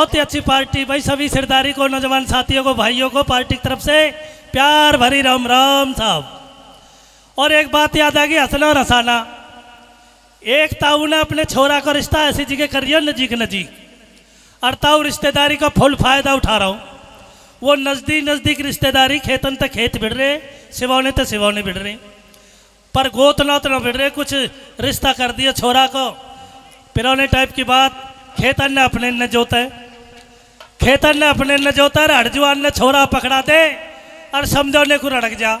बहुत ही अच्छी पार्टी, भाई सभी सिरदारी को, नौजवान साथियों को, भाइयों को, पार्टी की तरफ़ से प्यार भरी राम राम साहब। और एक बात याद आ गई, हंसना और हंसाना। एक ताऊ ने अपने छोरा का रिश्ता ऐसी जगह करिए नजीक नजीक। और ताऊ रिश्तेदारी का फुल फ़ायदा उठा रहा हूँ। वो नज़दीक नज़दीक रिश्तेदारी, खेतन तक खेत भिड़ रहे, सिवाने तो सिवाने बिड़ रहे। पर गोत ना तो ना बिड़ रहे, कुछ रिश्ता कर दिया छोरा को। पिरौने टाइप की बात, खेतन ने अपने न जोता है। खेतन ने अपने न जोता है हड़जुआन ने छोरा पकड़ा दे और समझौने को रड़क जा।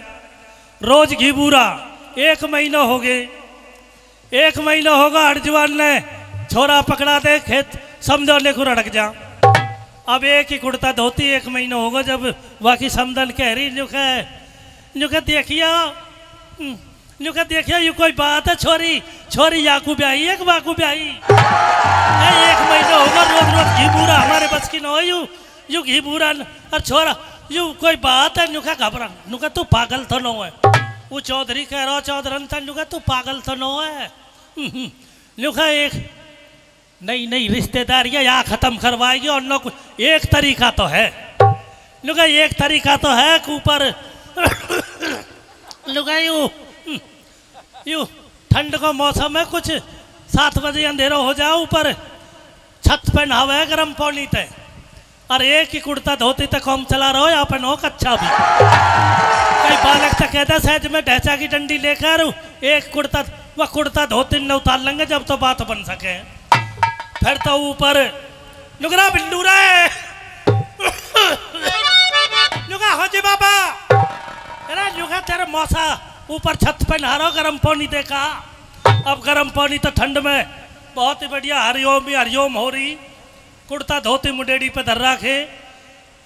रोज घी बूरा एक महीना हो गए। एक महीना होगा हड़जुआन ने छोरा पकड़ा दे खेत समझौने को रड़क जा। अब एक ही कुर्ता धोती एक महीना होगा जब बाकी समदन कह रही जो कह जो देखिया हम्म, जो कह देखिया ये कोई बात है छोरी? छोरी याकू ब्याही एक बाकू ब्याही ए, एक महीना होगा रोज रोज घी बूरा बस की न यू यू घी बूरा और छोरा यू कोई बात है नुका घबरा नुका तू पागल तो नो है वो चौधरी कह रहा चौधरन था नुका तू पागल तो नो है हम्म, हम्म, नुका एक नहीं नहीं रिश्तेदारियाँ यहाँ खत्म करवाएगी और न एक तरीका तो है। लुगा एक तरीका तो है कि ऊपर लुगा यू यू ठंड का मौसम है कुछ सात बजे अंधेरा हो जाओ ऊपर। छत पे नहावे, गर्म पानी ते। और एक ही कुर्ता धोती तक हम चला रहो यहाँ पे नो कच्चा भी। कई बालक तक कहता सहज में ढैचा की डंडी लेकर एक कुर्ता, वह कुर्ता धोती न उतार लेंगे जब तो बात बन सके। फिर तो ऊपर नुकरा बिल्लू रे। नुका हो जी बाबा। अरे नुका तेरे मौसा, ऊपर छत पे नहा रहा गर्म पानी देखा। अब गर्म पानी तो ठंड में बहुत ही बढ़िया हरिओम ही हरिओम हो रही कुर्ता धोती मुंडेड़ी पे धर रखे।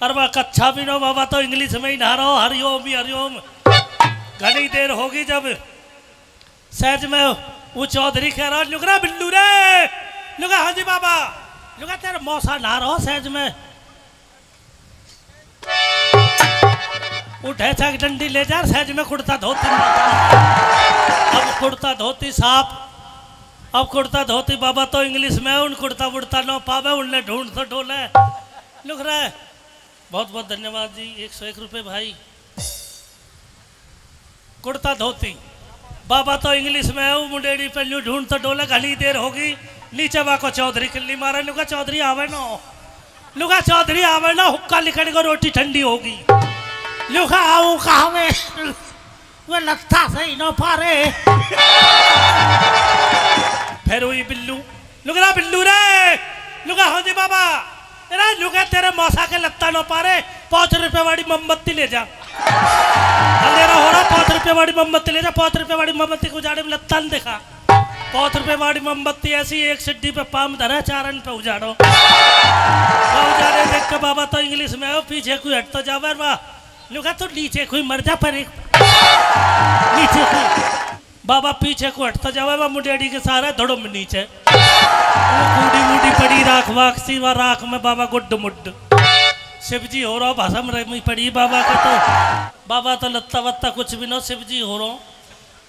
और वह, कच्छा भी नो बाबा तो इंग्लिश में ही नहा रहा हो। हरिओम ही हरिओम घनी देर होगी जब सहज में वो चौधरी कह रहा नुकरा बिल्लू रे लुगा हाँ जी बाबा लुगा तेरे मौसा ना रहो सहज में। उठे छक डंडी ले जा, सहज में कुर्ता धोती। अब कुर्ता धोती साफ़ अब कुर्ता धोती बाबा तो इंग्लिश में उन कुर्ता उड़ता न पावे, उनने ढूंढ तो डोले लिख रहा है। बहुत बहुत धन्यवाद जी, एक सौ एक रुपये भाई। कुर्ता धोती। बाबा तो इंग्लिश में है, वो मुंडेड़ी पे न्यू ढूंढ तो डोले घनी देर होगी। नीचे बाको चौधरी किल्ली मारे लुका चौधरी आवे ना। लुका चौधरी आवे ना, हुक्का लिखने को रोटी ठंडी होगी। लुका आओ कहावे वो लगता सही ना पारे। फिर हुई बिल्लू। लुकरा बिल्लू रे। लुका हो जी बाबा। अरे लुका तेरे मौसा के लगता न पारे। पाँच रुपए वाली मोमबत्ती ले जा। अंधेरा हो रहा पाँच रुपए वाली मोमबत्ती ले जा। पाँच रुपए वाली मोमबत्ती को उजाड़े में लत्ता न देखा। पाँच रुपए वाली मोमबत्ती ऐसी, एक सिड्डी पे पाम धरा चारन पे उजाड़ो। वो उजाड़े देख के बाबा तो इंग्लिश में हो पीछे कोई हट तो जावे, वाह। लुका तो नीचे कोई मर जा, पर एक नीचे कोई बाबा पीछे को हटता जावे वह मुंडेड़ी के सारे धड़ो में नीचे। वो कूड़ी पड़ी, राख वाख सी वह राख में बाबा गुड्ड मुड्ड। शिवजी हो रहा भसम रमी पड़ी, बाबा का तो बाबा तो लत्ता वत्ता कुछ भी ना, शिवजी हो रहा।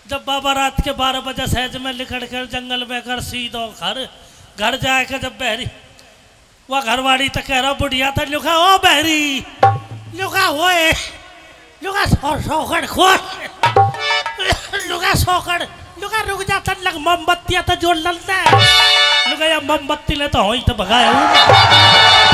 जब बाबा रात के बारह बजे सहज में लिखड़ कर जंगल में कर सीधो घर घर जाए के जब बहरी वह घरवाड़ी तो कह रहा, बुढ़िया था लुका ओ बहरी। लुका होए। लुका सौ सौकड़ खोल। लुका सोकड़, लुगा रुक जाता लग मोमबत्तियाँ तो जोड़ लगता है। लुगा या मोमबत्ती ले तो होई तो भगाया हूँ।